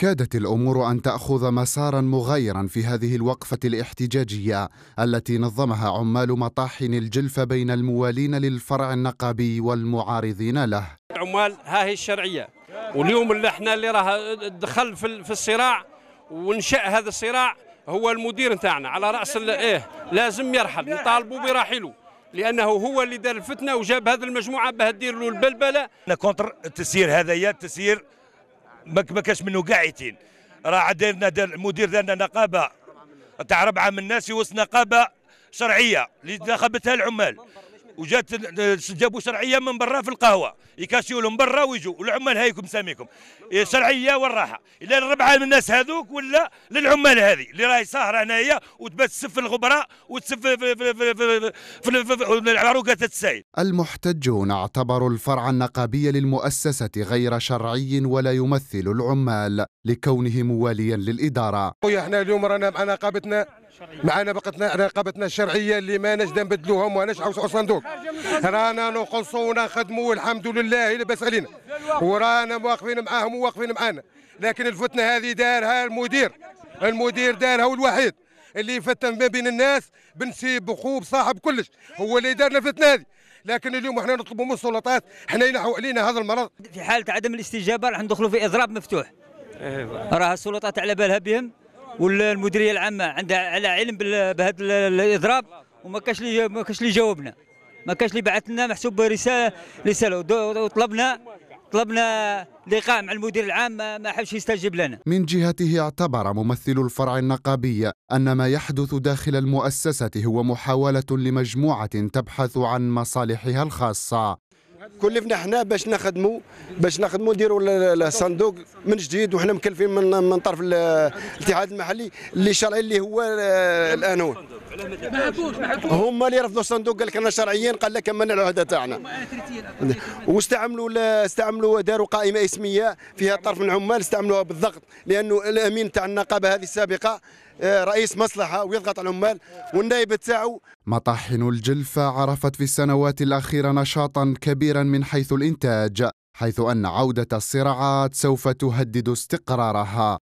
كادت الأمور أن تأخذ مسارا مغايرا في هذه الوقفة الاحتجاجية التي نظمها عمال مطاحن الجلفة بين الموالين للفرع النقابي والمعارضين له. عمال ها هي الشرعية واليوم اللي إحنا اللي راه دخل في الصراع وانشا هذا الصراع هو المدير نتاعنا على رأس إيه لازم يرحل نطالبوا برحيله لأنه هو اللي دار الفتنة وجاب هذه المجموعة باه دير له البلبلة. أنا contre التسيير هذايا التسيير ما كاش منه قاعدين. راه دارنا دار المدير دارنا نقابة. تاع ربعة من الناس يوصل نقابة شرعية اللي نخبتها العمال. وجات جابوا شرعيه من برا في القهوة. يكاشيوا لهم برا ويجوا. والعمال هايكم ساميكم. شرعيه والراحة. إلى الربعة من الناس هذوك ولا للعمال هذه اللي راهي ساهرة هنايا وتبات تسف الغبراء وتسف في في في في في, في, في, في العروقات السيد المحتجون اعتبروا الفرع النقابي للمؤسسة غير شرعي ولا يمثل العمال لكونه مواليا للإدارة. إحنا اليوم رانا مع نقابتنا معنا بقتنا رقابتنا الشرعية اللي ما نجد نبدلوها وما نشعوا الصندوق رانا نقصوا ونخدموا والحمد لله لاباس علينا ورانا واقفين معاهم وواقفين معانا. لكن الفتنة هذه دارها المدير. المدير دارها هو الوحيد اللي يفتن ما بين الناس بنسيب بخوب صاحب كلش. هو اللي دارنا الفتنة هذه. لكن اليوم إحنا نطلبوا من السلطات إحنا ينحوا علينا هذا المرض. في حالة عدم الاستجابة راح ندخلوا في إضراب مفتوح. راه السلطات على بالها بهم. والمديريه العامة عندها على علم بهذا الإضراب وما كاش اللي ما كاش اللي جاوبنا. ما كاش اللي بعث لنا محسوب رسالة. رساله وطلبنا طلبنا لقاء مع المدير العام ما حبش يستجيب لنا. من جهته اعتبر ممثل الفرع النقابي أن ما يحدث داخل المؤسسة هو محاولة لمجموعة تبحث عن مصالحها الخاصة. كلفنا حنا باش نخدموا باش نخدموا نديروا الصندوق من جديد وحنا مكلفين من من طرف الاتحاد المحلي اللي شرعي اللي هو الآن هو. هما اللي رفضوا الصندوق قال لك أنا شرعيين قال لك من العهدة تاعنا. واستعملوا استعملوا داروا قائمة اسمية فيها طرف من العمال استعملوها بالضغط لأنه الأمين تاع النقابة هذه السابقة آه، رئيس مصلحة ويضغط على العمال والنائب تاعو. مطاحن الجلفة عرفت في السنوات الأخيرة نشاطا كبيرا من حيث الإنتاج حيث أن عودة الصراعات سوف تهدد استقرارها.